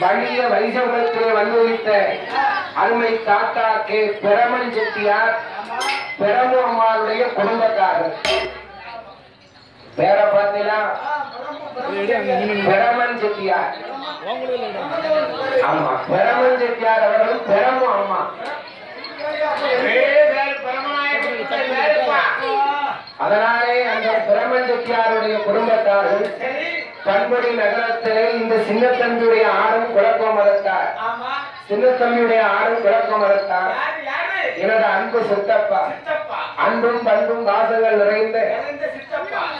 வலிய வைசவத்திலே வந்துவித்த அருமை தாத்தா கே. பிரமன் செட்டியார் பெரம்பூர்மாருடைய குடும்பத்தார்கள் பேர பார்த்தீங்கன்னா பெரமன் செட்டியார். ஆமா பெரமன் செட்டியார் அவர்களும் பெரமு அம்மா. அதனாலே அந்த பிரமன் செட்டியாருடைய குடும்பத்தார்கள் பண்பொழி நகரத்திலே இந்த சின்னத்தம்பியுடைய ஆடும் குழப்பம் மதத்தார் சின்னத்தம்பியுடைய ஆடும் குழப்பம் மதத்தார் எனது அன்பு சித்தப்பா. அன்பும் பண்பும் வாசங்கள் நிறைந்த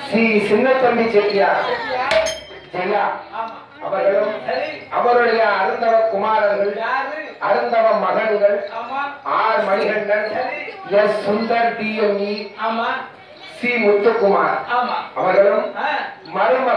ஸ்ரீ சின்னத்தம்பி செட்டியார் ஜெயா. அவர்களும் அவருடைய அருந்தவ குமாரர்கள் அருந்தவ மகன்கள் R Manikandan S Sundar TME C Muthukumar. அவர்களும்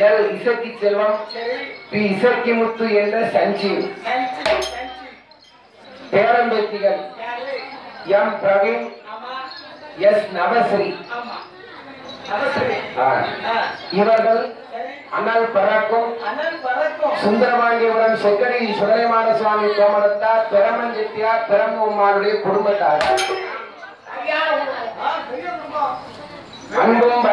எல் இசக்கி செல்வம் பி இசக்கி முத்து என்ற சஞ்சீவ் பேரம்பேத்திகள் எம் பிரவீன் எஸ் நவஸ்ரீ. இவர்கள் அனல் பறக்கும் சுந்தரபாண்டியபுரம் செக்கடி சுடலைமான சுவாமி கோமரத்தார் பெரமன் செட்டியார் பெரம்புமாருடைய குடும்பத்தார் அன்பும்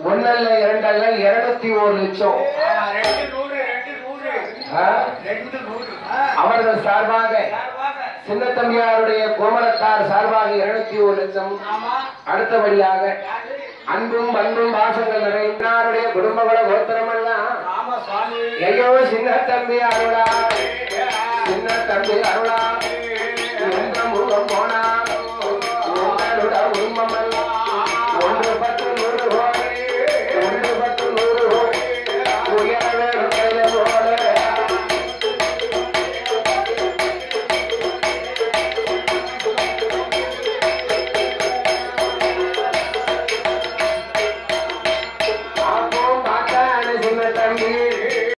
பண்பும் பாசத்தோடு ஒன்னல்ல இரண்டல்ல இருநூத்தி ஒரு லட்சம்? அவர்கள் சார்பாக சின்னத்தம்பியாருடைய கோமரத்தார் சார்பாக இருநூத்தி ஒரு லட்சம். அடுத்தபடியாக அன்பும் பண்பும் பாசங்கள் நிறைந்தாருடைய குடும்பங்கள கோத்திரமெல்லாம். ஐயோ சின்ன தம்பி அருளா. சின்ன தம்பி அருளா.